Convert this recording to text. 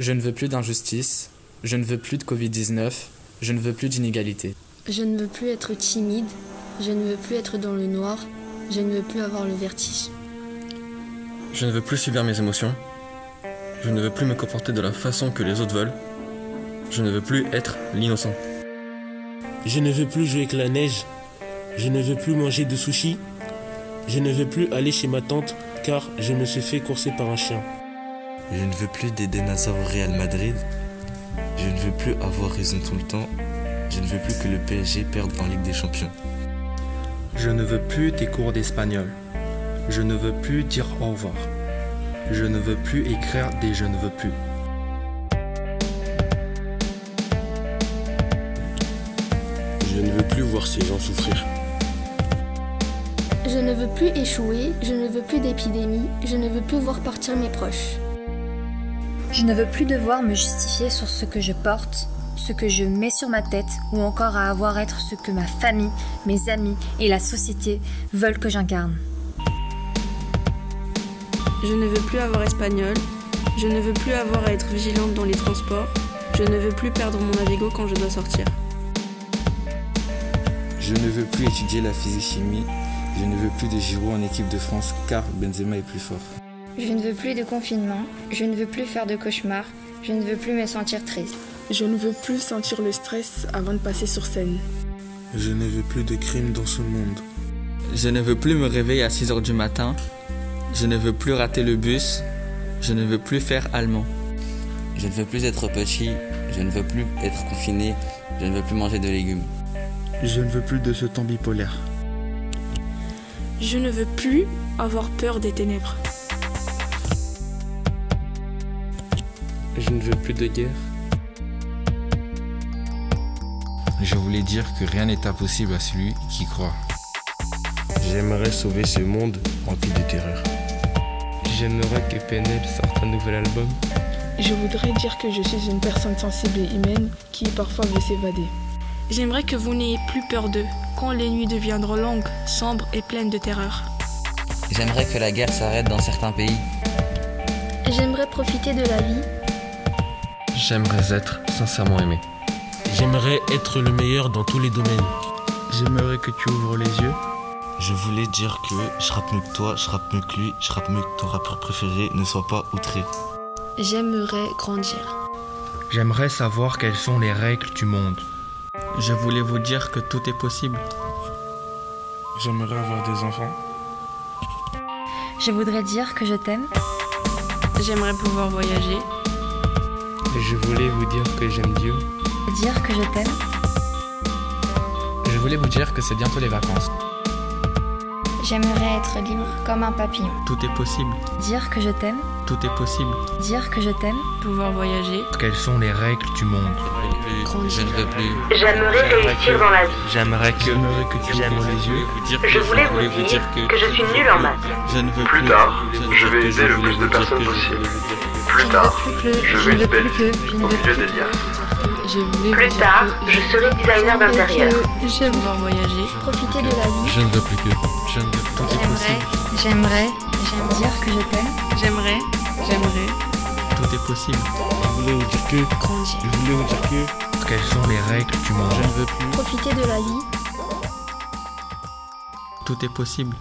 Je ne veux plus d'injustice, je ne veux plus de Covid-19, je ne veux plus d'inégalité. Je ne veux plus être timide, je ne veux plus être dans le noir, je ne veux plus avoir le vertige. Je ne veux plus subir mes émotions, je ne veux plus me comporter de la façon que les autres veulent, je ne veux plus être l'innocent. Je ne veux plus jouer avec la neige, je ne veux plus manger de sushi, je ne veux plus aller chez ma tante car je me suis fait courser par un chien. Je ne veux plus d'Eden Hazard au Real Madrid. Je ne veux plus avoir raison tout le temps. Je ne veux plus que le PSG perde en Ligue des Champions. Je ne veux plus tes cours d'espagnol. Je ne veux plus dire au revoir. Je ne veux plus écrire des je ne veux plus. Je ne veux plus voir ces gens souffrir. Je ne veux plus échouer, je ne veux plus d'épidémie, je ne veux plus voir partir mes proches. Je ne veux plus devoir me justifier sur ce que je porte, ce que je mets sur ma tête ou encore à avoir à être ce que ma famille, mes amis et la société veulent que j'incarne. Je ne veux plus avoir espagnol, je ne veux plus avoir à être vigilante dans les transports, je ne veux plus perdre mon navigo quand je dois sortir. Je ne veux plus étudier la physique-chimie, je ne veux plus de Giroud en équipe de France car Benzema est plus fort. Je ne veux plus de confinement, je ne veux plus faire de cauchemars, je ne veux plus me sentir triste. Je ne veux plus sentir le stress avant de passer sur scène. Je ne veux plus de crimes dans ce monde. Je ne veux plus me réveiller à 6h du matin. Je ne veux plus rater le bus. Je ne veux plus faire allemand. Je ne veux plus être petit. Je ne veux plus être confiné. Je ne veux plus manger de légumes. Je ne veux plus de ce temps bipolaire. Je ne veux plus avoir peur des ténèbres. Je ne veux plus de guerre. Je voulais dire que rien n'est impossible à celui qui croit. J'aimerais sauver ce monde rempli de terreur. J'aimerais que PNL sorte un nouvel album. Je voudrais dire que je suis une personne sensible et humaine qui parfois veut s'évader. J'aimerais que vous n'ayez plus peur d'eux quand les nuits deviendront longues, sombres et pleines de terreur. J'aimerais que la guerre s'arrête dans certains pays. J'aimerais profiter de la vie. J'aimerais être sincèrement aimé. J'aimerais être le meilleur dans tous les domaines. J'aimerais que tu ouvres les yeux. Je voulais dire que je rappe mieux que toi, je rappe mieux que lui, je rappe mieux que ton rappeur préféré, ne sois pas outré. J'aimerais grandir. J'aimerais savoir quelles sont les règles du monde. Je voulais vous dire que tout est possible. J'aimerais avoir des enfants. Je voudrais dire que je t'aime. J'aimerais pouvoir voyager. Je voulais vous dire que j'aime Dieu. Dire que je t'aime. Je voulais vous dire que c'est bientôt les vacances. J'aimerais être libre comme un papillon. Tout est possible. Dire que je t'aime. Tout est possible. Dire que je t'aime. Pouvoir voyager. Quelles sont les règles du monde Je ne veux plus. J'aimerais réussir dans la vie. J'aimerais que, J'aimerais que tu j'aimerais ouvres les yeux. vous dire Je que voulais je voulais vous dire que je suis nul en maths. Je ne veux Plus plus. tard, je, je vais aider le plus de personnes possible. Plus tard, je vais veux être belle au milieu plus des voulais Plus tard, que- je serai designer d'intérieur. J'aime Pouvoir voyager. profiter de la vie. Je ne veux plus que. Je ne veux Tout est possible. J'aimerais. J'aime dire que je t'aime. J'aimerais. J'aimerais. Tout est possible. Je voulais vous dire que. Grandir. Je voulais vous dire que. Quelles sont les règles du monde? Je ne veux plus. Profiter de la vie. Tout est possible.